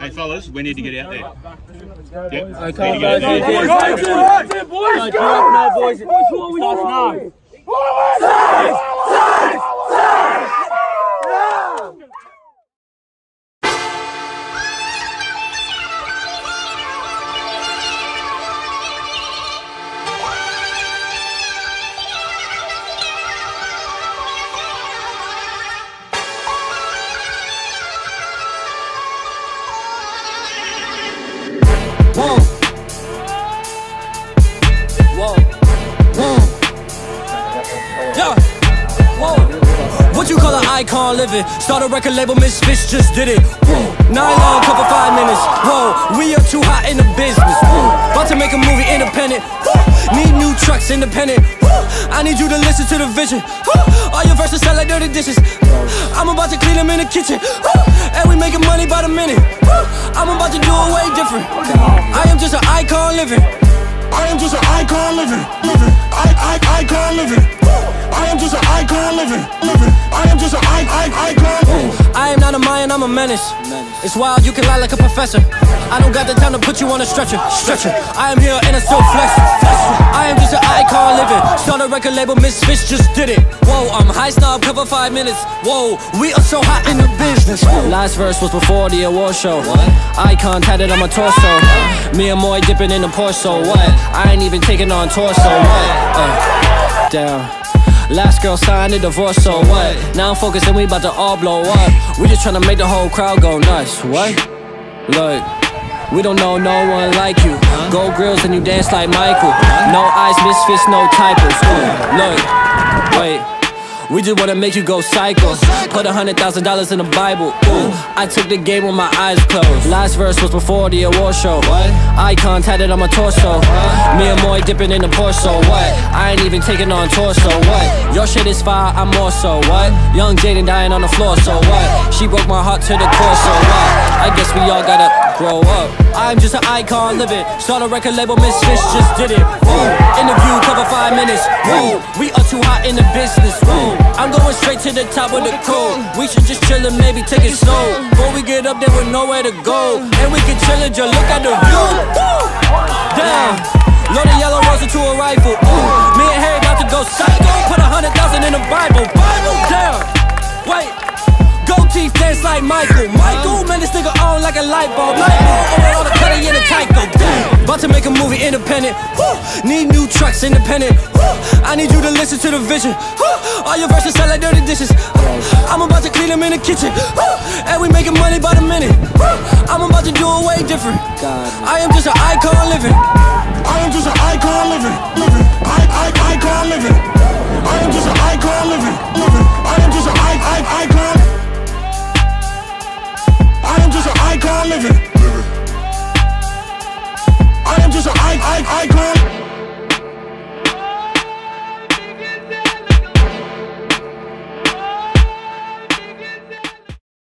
Hey, fellas, we need to get out there. Yep. I Need to can't get out there. Boys, boys, boys, boys. Boys, we? Whoa. Icon living? Start a record label, Misfits just did it. Nine long, cover five minutes. Whoa. We are too hot in the business. About to make a movie independent. Need new trucks independent. I need you to listen to the vision. All your verses sound like dirty dishes. I'm about to clean them in the kitchen. And we making money by the minute. I'm about to do it way different. I am just an icon living. I am just an icon living, living. I, I, icon living. I am just an icon living, am not a Mayan, I'm a menace. It's wild, you can lie like a professor. I don't got the time to put you on a stretcher, stretcher. I am here and I still flex. I am just an icon living. Start a record label, Misfits just did it. Whoa, I'm high snob, cover five minutes. Whoa, we are so hot in the business. Last verse was before the award show. Icon tatted on my torso. Me and Moy dipping in the Porsche, so what? I ain't even taking on torso. what? Uh, down. Last girl signed a divorce, so what? Now I'm focusing, we about to all blow up. We just tryna make the whole crowd go nuts. What? Look. We don't know no one like you. Gold grills and you dance like Michael. No eyes, misfits, no typos. Look, wait. We just wanna make you go psycho. Put a hundred thousand dollars in the Bible. Ooh, I took the game with my eyes closed. Last verse was before the award show. What? Icon tatted on my torso. What? Me and Moy dipping in the Porsche. So what? I ain't even taking on tour. So what? Your shit is fire, I'm more so what? Young Jaden dying on the floor. So what? She broke my heart to the core. So what? I guess we all gotta grow up. I'm just an icon living. Start a record label, Misfits just did it. Whoa. Interview cover five minutes. Whoa. We are too hot in the business. Whoa. I'm going straight to the top of the code. We should just chill and maybe take it slow. Before we get up there with nowhere to go. And we can chill and just look at the view. Woo. Damn. Load a yellow rose into a rifle. Teeth dance like Michael. Michael, um, man, this nigga on like a light bulb. Light bulb over all the cutting in the Tyco. Damn. About to make a movie independent. Woo. Need new trucks independent. Woo. I need you to listen to the vision. Woo. All your verses sound like dirty dishes. I'm about to clean them in the kitchen. And we making money by the minute. I'm about to do it way different. I am just an icon living. I am just an icon living, living. I, I, icon living. I am just an icon living, living. I, I call